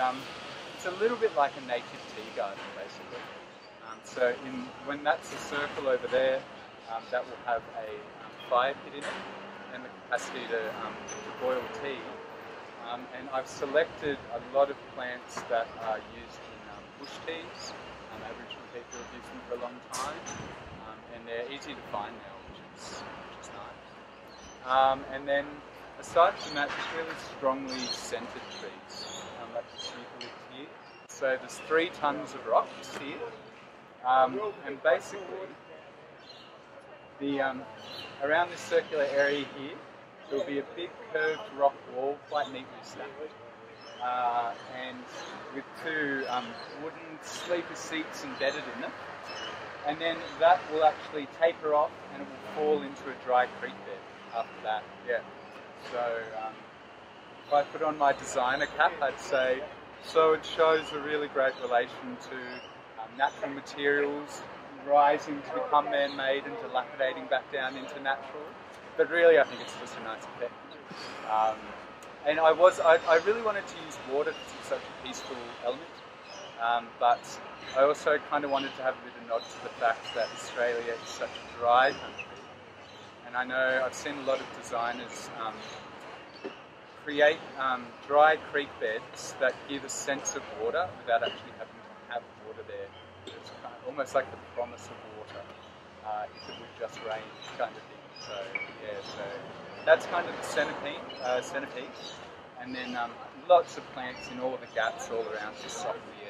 um, it's a little bit like a native tea garden, basically. Um, so in, when that's a circle over there, um, that will have a um, fire pit in it and the capacity to, um, to boil tea. Um, and I've selected a lot of plants that are used in bush teas. Aboriginal people have used them for a long time, and they're easy to find now, which is, which is nice. And then aside from that, just really strongly scented trees, eucalypt here. So there's three tons of rocks here, um, and basically the um, around this circular area here, there will be a big curved rock wall, quite neatly stacked, uh, and with two um, wooden sleeper seats embedded in them. And then that will actually taper off, and it will fall into a dry creek bed after that. Yeah. So um, if I put on my designer cap, I'd say so. It shows a really great relation to um, natural materials rising to become man-made and dilapidating back down into natural. But really, I think it's just a nice effect. Um, and I was, I, I, really wanted to use water because it's such a peaceful element. Um, but I also kind of wanted to have a bit of nod to the fact that Australia is such a dry country. And I know I've seen a lot of designers um, create um, dry creek beds that give a sense of water without actually having to have water there. It's kind of almost like the promise of water uh, if it would just rain kind of thing. So yeah, so that's kind of the centerpiece. Uh, centerpiece. And then um, lots of plants in all the gaps all around to soften the edges a lot.